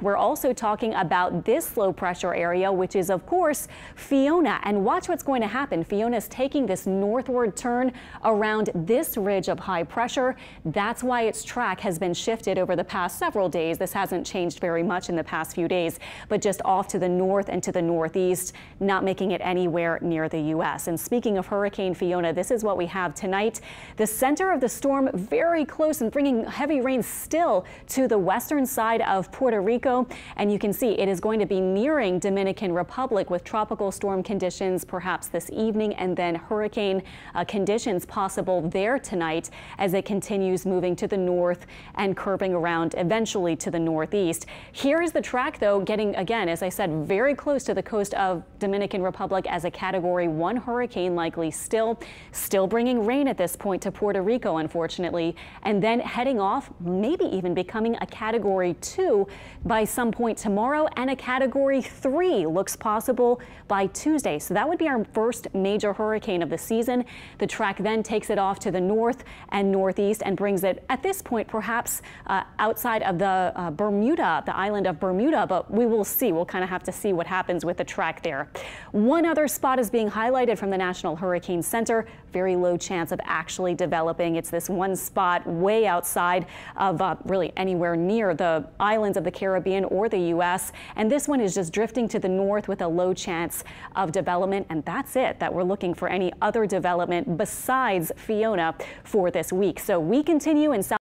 We're also talking about this low pressure area, which is, of course, Fiona. And watch what's going to happen. Fiona is taking this northward turn around this ridge of high pressure. That's why its track has been shifted over the past several days. This hasn't changed very much in the past few days, but just off to the north and to the northeast, not making it anywhere near the U.S. And speaking of Hurricane Fiona, this is what we have tonight. The center of the storm very close and bringing heavy rain still to the western side of Puerto Rico. Rico. And you can see it is going to be nearing Dominican Republic with tropical storm conditions perhaps this evening and then hurricane uh, conditions possible there tonight as it continues moving to the north and curving around eventually to the northeast. Here is the track, though, getting again, as I said, very close to the coast of Dominican Republic as a category one hurricane likely still, still bringing rain at this point to Puerto Rico, unfortunately, and then heading off, maybe even becoming a category two by some point tomorrow, and a Category 3 looks possible by Tuesday. So that would be our first major hurricane of the season. The track then takes it off to the north and northeast and brings it, at this point, perhaps uh, outside of the uh, Bermuda, the island of Bermuda, but we will see. We'll kind of have to see what happens with the track there. One other spot is being highlighted from the National Hurricane Center. Very low chance of actually developing. It's this one spot way outside of uh, really anywhere near the islands of the Caribbean Caribbean or the U.S. And this one is just drifting to the north with a low chance of development. And that's it that we're looking for any other development besides Fiona for this week. So we continue in South